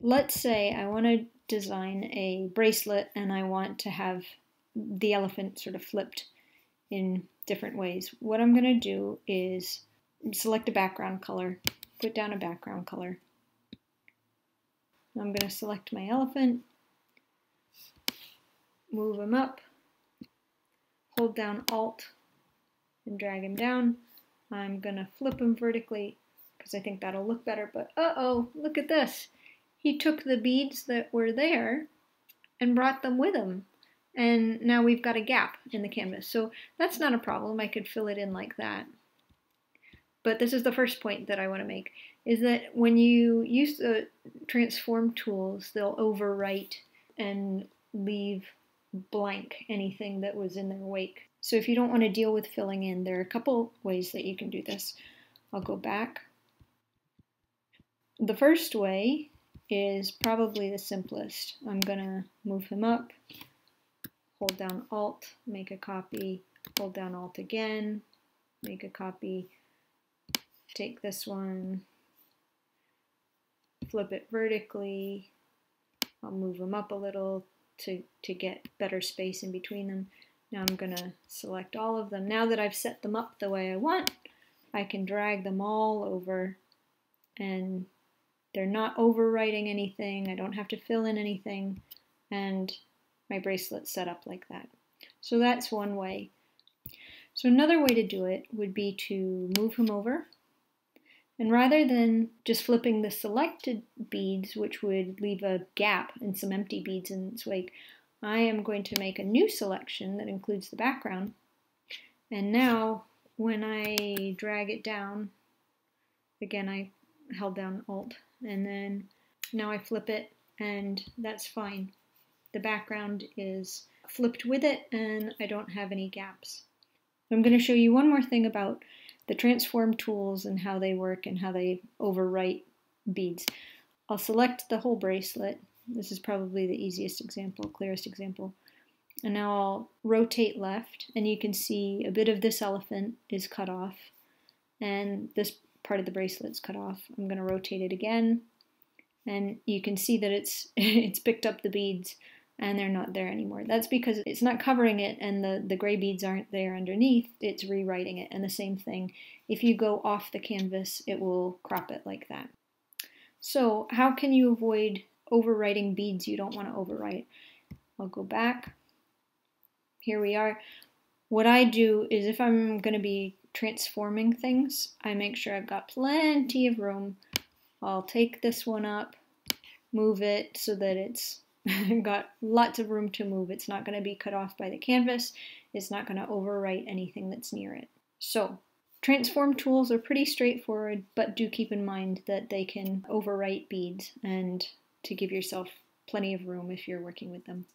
let's say I want to design a bracelet and I want to have the elephant sort of flipped in different ways. What I'm going to do is select a background color, put down a background color. I'm going to select my elephant, move him up, hold down Alt and drag him down. I'm going to flip him vertically because I think that'll look better, but uh-oh, look at this. He took the beads that were there and brought them with him. And now we've got a gap in the canvas. So that's not a problem. I could fill it in like that. But this is the first point that I want to make, is that when you use the transform tools, they'll overwrite and leave blank anything that was in their wake. So if you don't want to deal with filling in, there are a couple ways that you can do this. I'll go back. The first way is probably the simplest. I'm going to move him up, hold down Alt, make a copy, hold down Alt again, make a copy, take this one, flip it vertically, I'll move them up a little to, to get better space in between them. Now I'm going to select all of them. Now that I've set them up the way I want, I can drag them all over and they're not overwriting anything. I don't have to fill in anything. And my bracelet's set up like that. So that's one way. So another way to do it would be to move him over. And rather than just flipping the selected beads, which would leave a gap and some empty beads in its wake, I am going to make a new selection that includes the background. And now when I drag it down, again I held down Alt, and then now I flip it and that's fine. The background is flipped with it and I don't have any gaps. I'm going to show you one more thing about the transform tools and how they work and how they overwrite beads. I'll select the whole bracelet this is probably the easiest example, clearest example. And now I'll rotate left, and you can see a bit of this elephant is cut off, and this part of the bracelet's cut off. I'm going to rotate it again, and you can see that it's it's picked up the beads, and they're not there anymore. That's because it's not covering it, and the, the gray beads aren't there underneath, it's rewriting it. And the same thing, if you go off the canvas, it will crop it like that. So how can you avoid overwriting beads you don't want to overwrite. I'll go back. Here we are. What I do is if I'm going to be transforming things, I make sure I've got plenty of room. I'll take this one up, move it so that it's got lots of room to move. It's not going to be cut off by the canvas. It's not going to overwrite anything that's near it. So Transform tools are pretty straightforward, but do keep in mind that they can overwrite beads and to give yourself plenty of room if you're working with them.